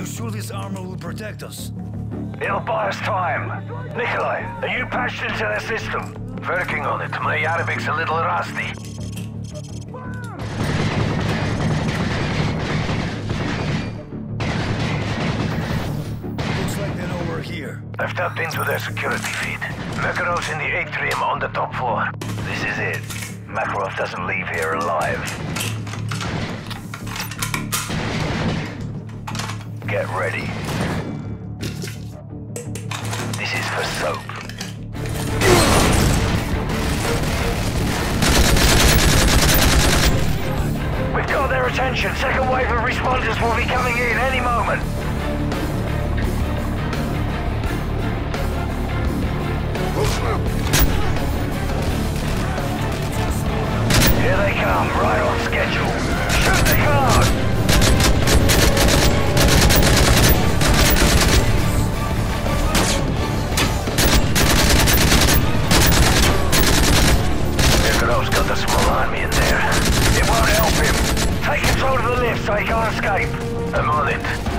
You sure this armor will protect us? It'll buy us time. Nikolai, are you patched into the system? Working on it. My Arabic's a little rusty. Looks like they know we're here. I've tapped into their security feed. Makarov's in the atrium on the top floor. This is it. Makarov doesn't leave here alive. Get ready. This is for soap. We've got their attention. Second wave of responders will be coming in any moment. Here they come, right on schedule. Shoot the guard! I'm on it.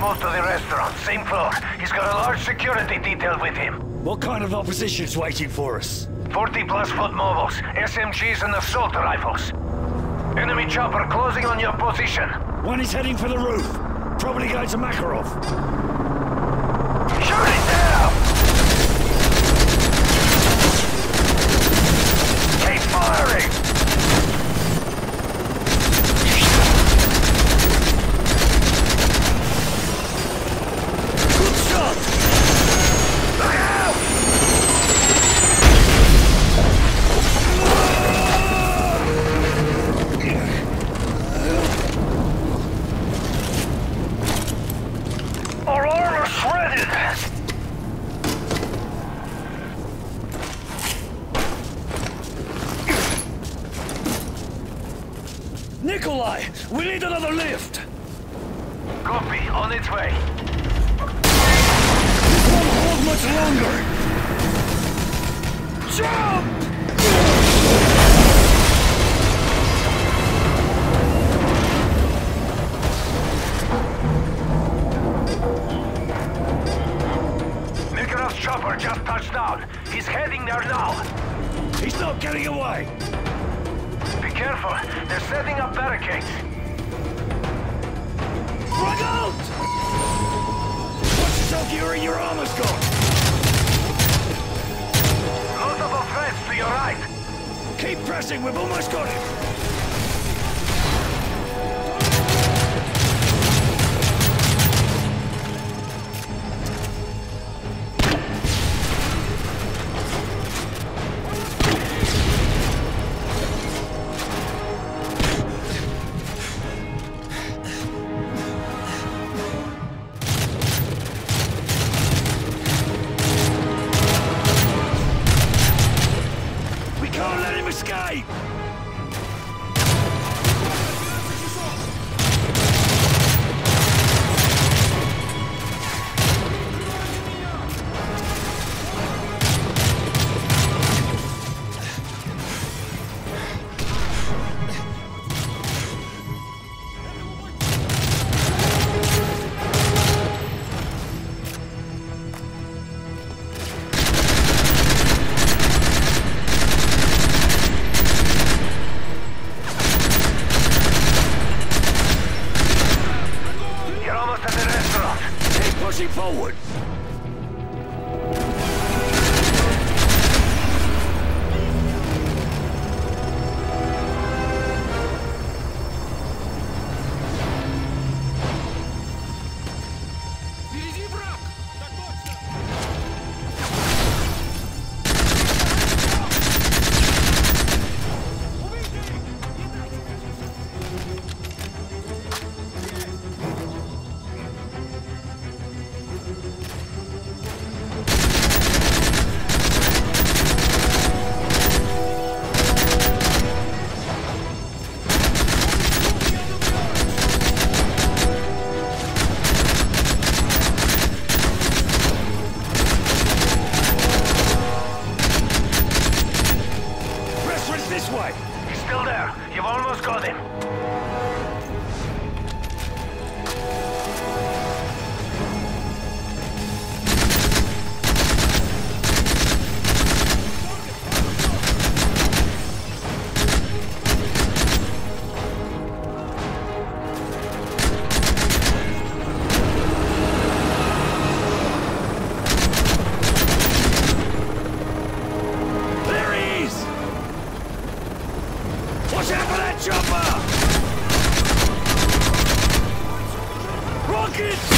Moved to the restaurant, same floor. He's got a large security detail with him. What kind of opposition's waiting for us? 40 plus foot mobiles, SMGs and assault rifles. Enemy chopper closing on your position. One is heading for the roof. Probably going to Makarov. Shoot it down! Keep firing! Copy, on its way. This won't hold much longer! Jump! Makarov's chopper just touched down. He's heading there now. He's not getting away! Be careful, they're setting up barricades. Run out! Watch yourself, Yuri, your armor's gone! Notable threats to your right. Keep pressing, we've almost got him! escape! pushing forward. Rockets!